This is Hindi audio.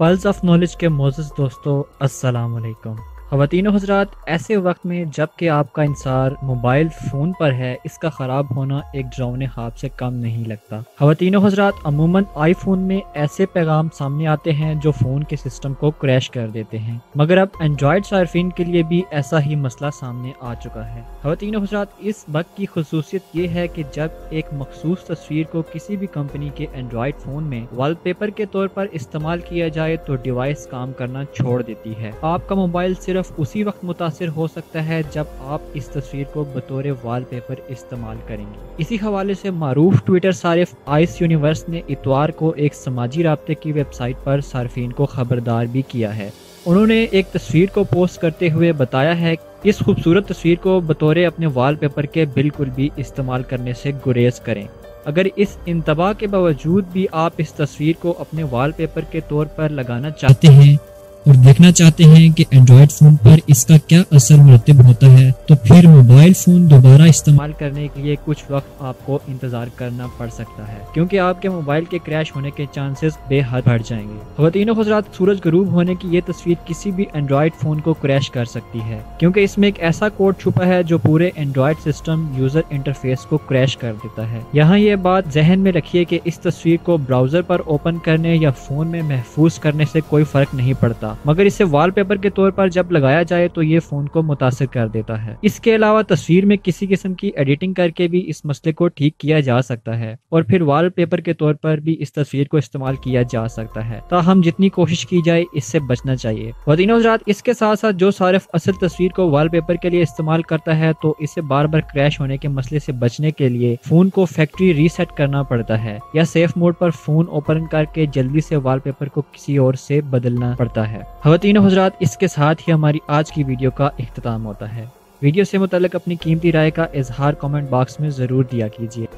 पल्स ऑफ़ नॉलेज के मोजस दोस्तों अस्सलाम वालेकुम ख़वान हजरात ऐसे वक्त में जब कि आपका इंसार मोबाइल फ़ोन पर है इसका ख़राब होना एक ड्राउने खाब से कम नहीं लगता ख़वान हजरात अमूमन आईफोन में ऐसे पैगाम सामने आते हैं जो फ़ोन के सिस्टम को क्रैश कर देते हैं मगर अब एंड्रॉयड सार्फिन के लिए भी ऐसा ही मसला सामने आ चुका है ख़वान हजरात इस वक्त की खसूसियत ये है कि जब एक मखसूस तस्वीर को किसी भी कंपनी के एंड्रॉयड फ़ोन में वालपेपर के तौर पर इस्तेमाल किया जाए तो डिवाइस काम करना छोड़ देती है आपका मोबाइल सिर्फ़ सिर्फ़ उसी वक्त मुतासर हो सकता है जब आप इस तस्वीर को बतौर वालपेपर इस्तेमाल करेंगे। इसी हवाले से मरूफ ट्विटर सारिफ आइस यूनिवर्स ने इतवार को एक समाजी रबते की वेबसाइट पर सार्फिन को खबरदार भी किया है। उन्होंने एक तस्वीर को पोस्ट करते हुए बताया है, इस खूबसूरत तस्वीर को बतौर अपने वालपेपर के बिल्कुल भी इस्तेमाल करने से गुरेज करें। अगर इस इंतबा के बावजूद भी आप इस तस्वीर को अपने वॉलपेपर के तौर पर लगाना चाहते हैं और देखना चाहते हैं कि एंड्रॉयड फ़ोन पर इसका क्या असर मुरतब होता है? तो फिर मोबाइल फ़ोन दोबारा इस्तेमाल करने के लिए कुछ वक्त आपको इंतज़ार करना पड़ सकता है, क्योंकि आपके मोबाइल के क्रैश होने के चांसेस बेहद बढ़ जाएँगे। खवतिनों हजरात सूरज गरूब होने की ये तस्वीर किसी भी एंड्रॉयड फ़ोन को क्रैश कर सकती है, क्योंकि इसमें एक ऐसा कोड छुपा है जो पूरे एंड्रॉयड सिस्टम यूज़र इंटरफेस को क्रैश कर देता है। यहाँ ये बात जहन में रखिए कि इस तस्वीर को ब्राउज़र पर ओपन करने या फ़ोन में महफूज करने से कोई फ़र्क नहीं पड़ता, मगर इसे वॉलपेपर के तौर पर जब लगाया जाए तो ये फ़ोन को मुतासर कर देता है। इसके अलावा तस्वीर में किसी किस्म की एडिटिंग करके भी इस मसले को ठीक किया जा सकता है और फिर वॉलपेपर के तौर पर भी इस तस्वीर को इस्तेमाल किया जा सकता है। ताहम जितनी कोशिश की जाए, इससे बचना चाहिए। वदीन हजरात, इसके साथ साथ जो सारिफ असल तस्वीर को वॉलपेपर के लिए इस्तेमाल करता है तो इसे बार बार क्रैश होने के मसले से बचने के लिए फ़ोन को फैक्ट्री रीसेट करना पड़ता है या सेफ़ मोड पर फ़ोन ओपन करके जल्दी से वॉलपेपर को किसी और से बदलना पड़ता है। खवतिन हजरात, इसके साथ ही हमारी आज की वीडियो का अख्ताम होता है। वीडियो से मुतल अपनी कीमती राय का इजहार कमेंट बॉक्स में ज़रूर दिया कीजिए।